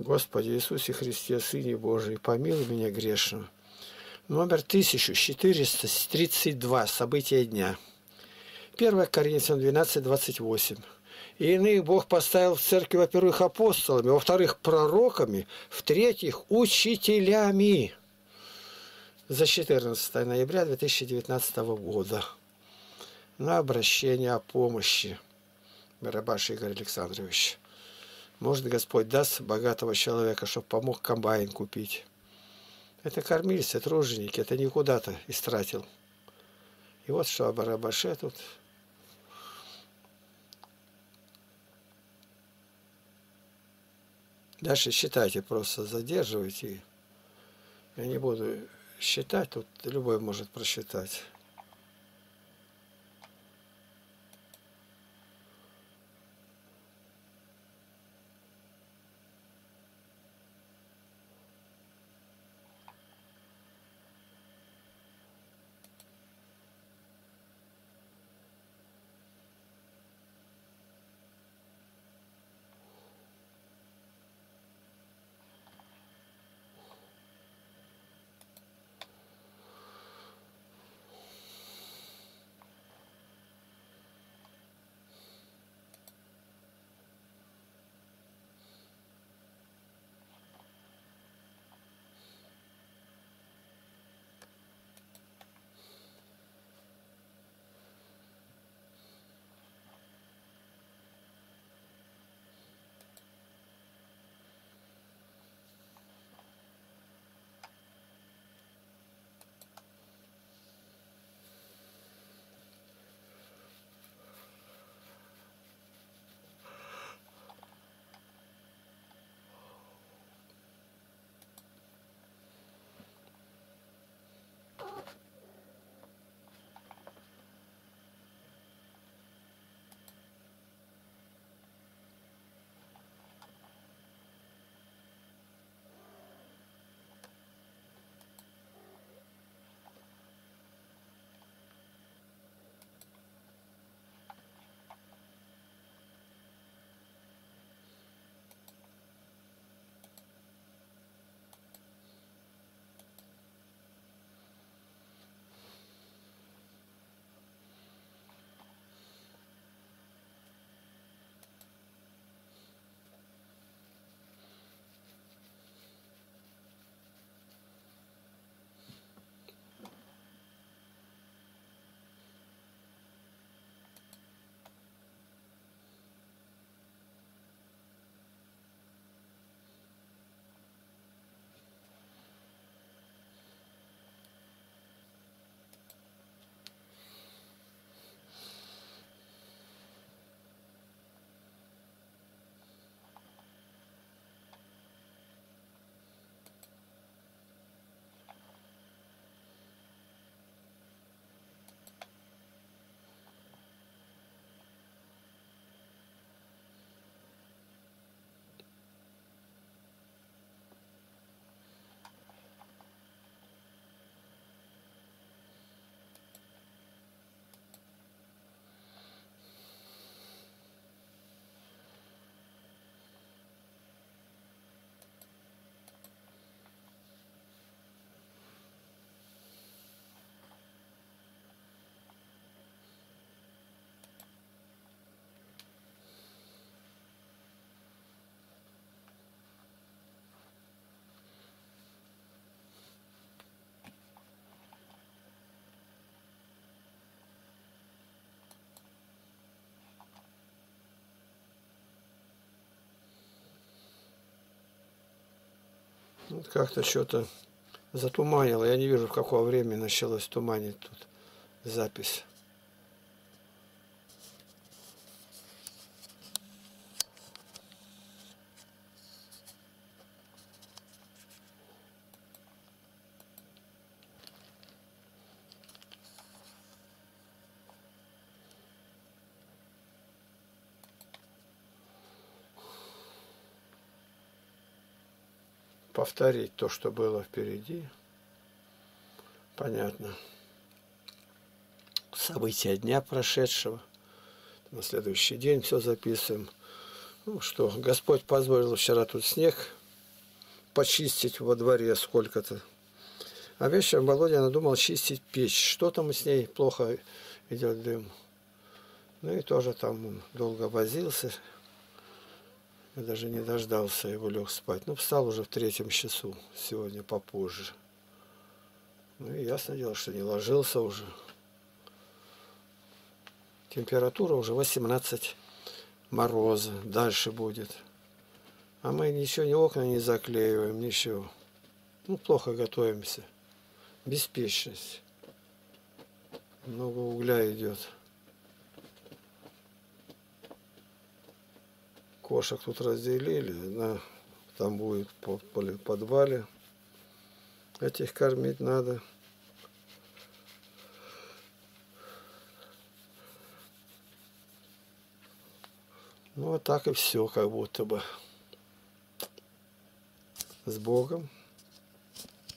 Господи Иисусе Христе, Сыне Божий, помилуй меня грешного. Номер 1432. События дня. 1 Коринфянам 12, 28. И иных Бог поставил в церкви, во-первых, апостолами, во-вторых, пророками, в-третьих, учителями. За 14 ноября 2019 года. На обращение о помощи. Барабаш Игорь Александрович. Может, Господь даст богатого человека, чтобы помог комбайн купить. Это кормильцы, труженики, это не куда-то истратил. И вот что о тут. Дальше считайте, просто задерживайте. Я не буду считать, тут любой может просчитать. Вот как-то что-то затуманило. Я не вижу, в какое время началось туманить тут запись. Повторить то, что было впереди. Понятно. События дня прошедшего. На следующий день все записываем. Ну что, Господь позволил вчера тут снег почистить во дворе сколько-то. А вечером Володя надумал чистить печь. Что там с ней плохо идет дым. Ну и тоже там долго возился. Я даже не дождался его лег спать. Ну, встал уже в третьем часу, сегодня попозже. Ну и ясно дело, что не ложился уже. Температура уже 18 мороза. Дальше будет. А мы ничего, ни окна не заклеиваем, ничего. Ну, плохо готовимся. Беспечность. Много угля идет. Кошек тут разделили, на, там будет по подвале. Этих кормить надо. Ну, вот так и все, как будто бы. С Богом.